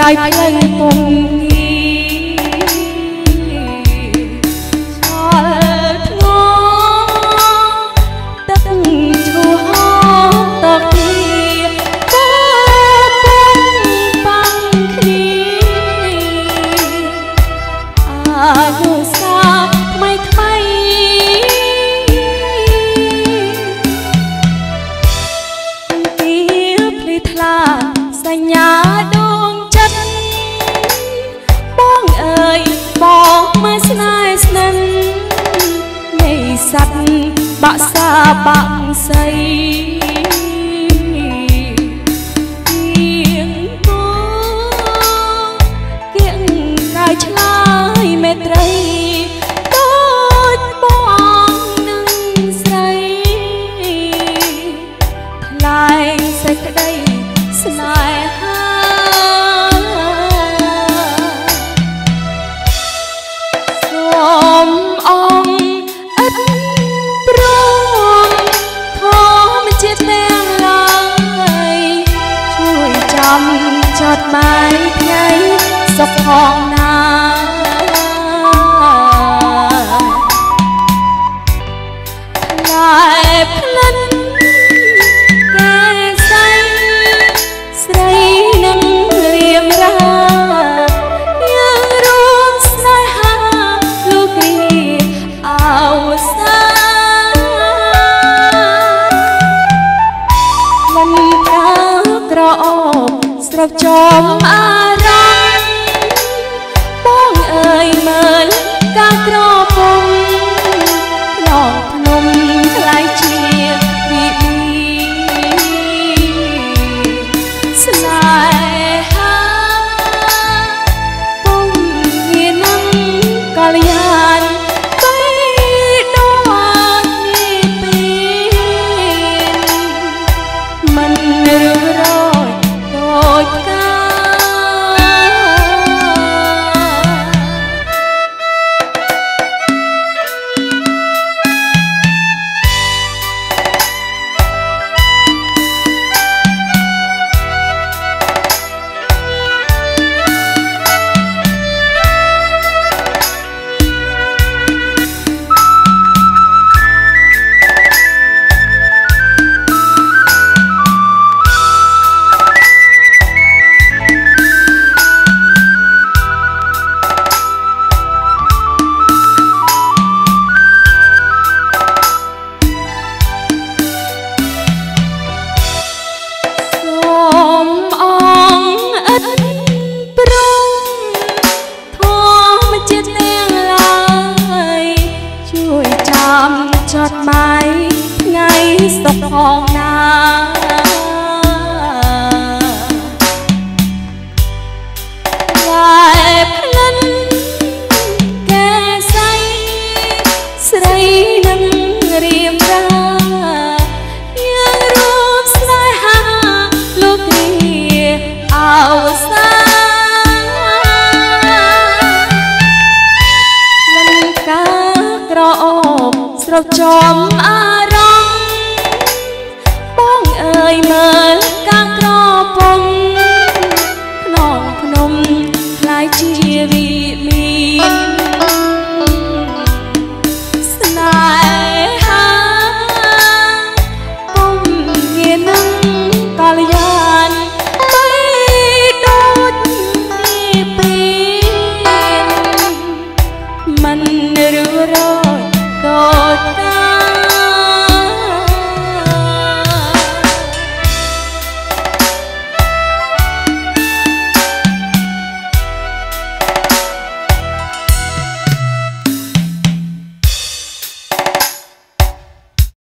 ដោយភ្លេងពុំងីឆលធ្ងទឹកឈូហោតកទីតពេញបាំងគ្នាអាយុ សុខផងណាណែផ្លិនកាស័យស្រីនឹងរៀមរាយើងរួមស្នេហាលោកគ្រីអោសាលំប្រាក្រអបស្រោបចំអារម្មណ៍ mal, cacro. จดหมายไงส่งของนา ស្រោបចំអើ